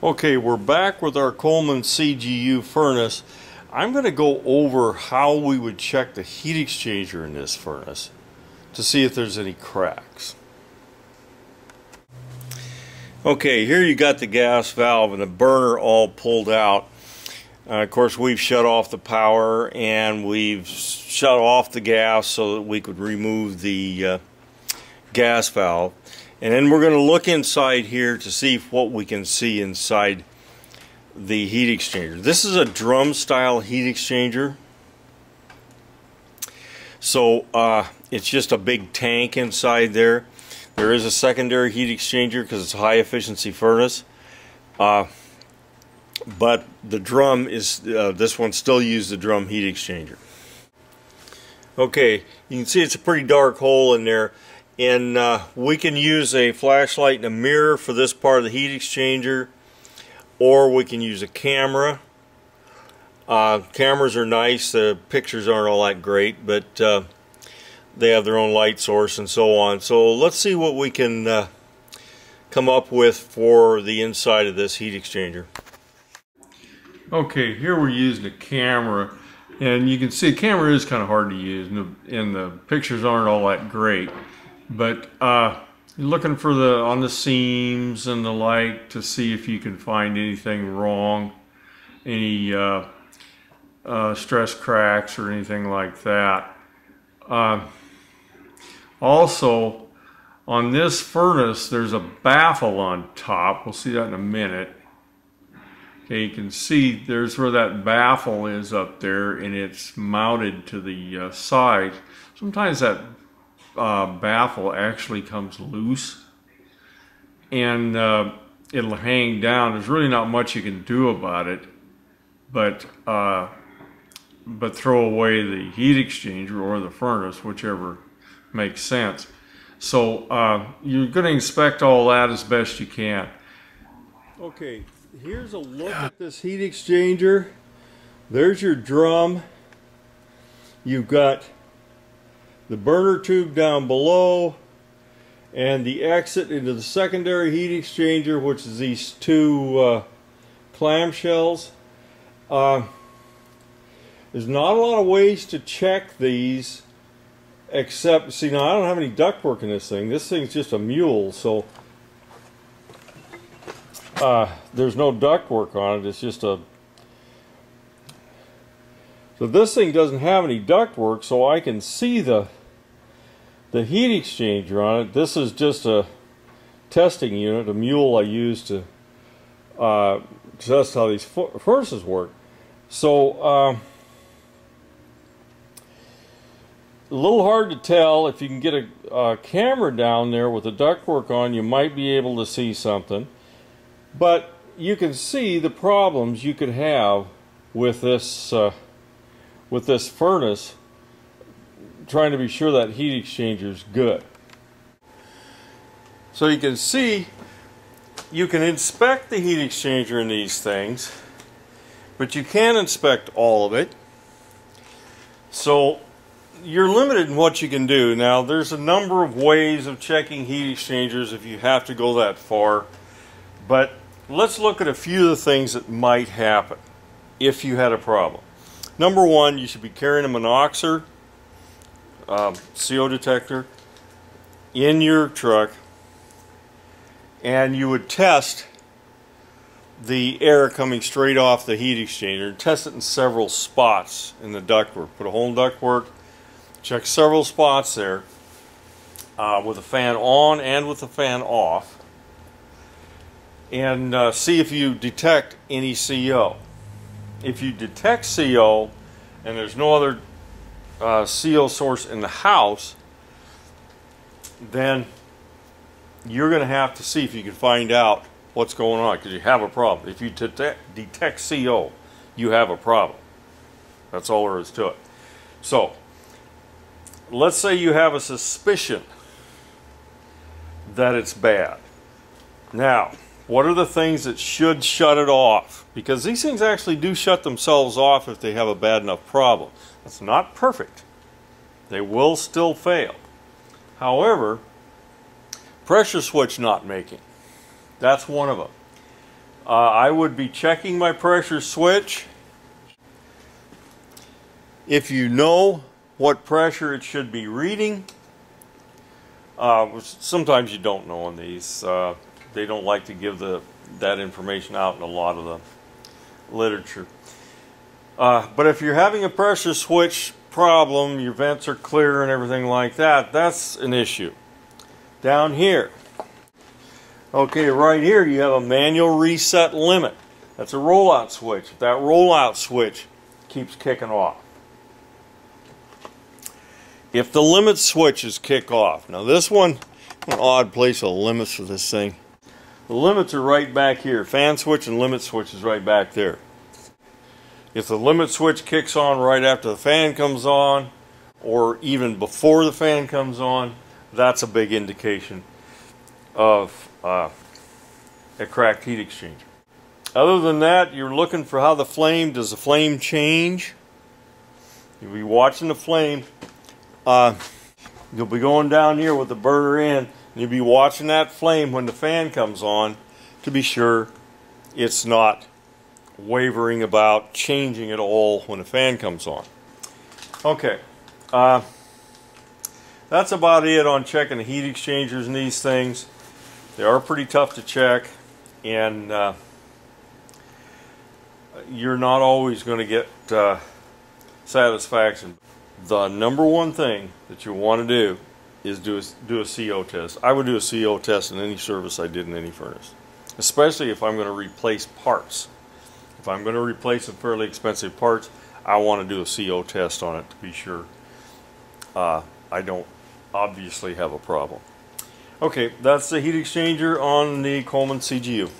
Okay, we're back with our Coleman CGU furnace. I'm going to go over how we would check the heat exchanger in this furnace to see if there's any cracks. Okay, here you got the gas valve and the burner all pulled out. Uh, of course, we've shut off the power and we've shut off the gas so that we could remove the uh, gas valve. And then we're going to look inside here to see what we can see inside the heat exchanger. This is a drum style heat exchanger. So uh, it's just a big tank inside there. There is a secondary heat exchanger because it's a high efficiency furnace. Uh, but the drum is, uh, this one still uses the drum heat exchanger. Okay, you can see it's a pretty dark hole in there and uh, we can use a flashlight and a mirror for this part of the heat exchanger or we can use a camera. Uh, cameras are nice the pictures aren't all that great but uh, they have their own light source and so on. So let's see what we can uh, come up with for the inside of this heat exchanger. Okay here we're using a camera and you can see the camera is kind of hard to use and the, and the pictures aren't all that great but uh, looking for the on the seams and the like to see if you can find anything wrong, any uh, uh, stress cracks or anything like that. Uh, also, on this furnace, there's a baffle on top. We'll see that in a minute. Okay, you can see there's where that baffle is up there and it's mounted to the uh, side. Sometimes that uh, baffle actually comes loose and uh, it'll hang down. There's really not much you can do about it, but uh, but throw away the heat exchanger or the furnace, whichever makes sense. So uh, you're going to inspect all that as best you can. Okay, here's a look at this heat exchanger. There's your drum. You've got the burner tube down below and the exit into the secondary heat exchanger which is these two uh, clamshells. Uh, there's not a lot of ways to check these except see now I don't have any ductwork in this thing. This thing's just a mule so uh, there's no ductwork on it. It's just a so this thing doesn't have any ductwork so I can see the the heat exchanger on it. This is just a testing unit, a mule I use to uh, test how these furnaces work. So, uh, a little hard to tell. If you can get a, a camera down there with the ductwork on, you might be able to see something. But you can see the problems you could have with this uh, with this furnace trying to be sure that heat exchanger is good. So you can see, you can inspect the heat exchanger in these things, but you can't inspect all of it. So you're limited in what you can do. Now there's a number of ways of checking heat exchangers if you have to go that far, but let's look at a few of the things that might happen if you had a problem. Number one, you should be carrying a Monoxor um, CO detector in your truck and you would test the air coming straight off the heat exchanger. Test it in several spots in the ductwork. Put a hole in ductwork, check several spots there uh, with the fan on and with the fan off and uh, see if you detect any CO. If you detect CO and there's no other uh, CO source in the house, then you're going to have to see if you can find out what's going on because you have a problem. If you detect, detect CO, you have a problem. That's all there is to it. So, let's say you have a suspicion that it's bad. Now, what are the things that should shut it off? Because these things actually do shut themselves off if they have a bad enough problem. It's not perfect. They will still fail. However, pressure switch not making. That's one of them. Uh, I would be checking my pressure switch. If you know what pressure it should be reading, uh, sometimes you don't know on these. Uh, they don't like to give the that information out in a lot of the literature. Uh, but if you're having a pressure switch problem, your vents are clear and everything like that, that's an issue. Down here, okay, right here you have a manual reset limit. That's a rollout switch. If that rollout switch keeps kicking off. If the limit switches kick off, now this one, an odd place of limits for this thing. The limits are right back here. Fan switch and limit switch is right back there. If the limit switch kicks on right after the fan comes on, or even before the fan comes on, that's a big indication of uh, a cracked heat exchanger. Other than that, you're looking for how the flame, does the flame change? You'll be watching the flame. Uh, you'll be going down here with the burner in, and you'll be watching that flame when the fan comes on to be sure it's not wavering about changing at all when the fan comes on. Okay, uh, that's about it on checking the heat exchangers and these things. They are pretty tough to check, and uh, you're not always going to get uh, satisfaction. The number one thing that you want to do is do a, do a CO test. I would do a CO test in any service I did in any furnace, especially if I'm going to replace parts. If I'm going to replace some fairly expensive parts, I want to do a CO test on it to be sure uh, I don't obviously have a problem. Okay, that's the heat exchanger on the Coleman CGU.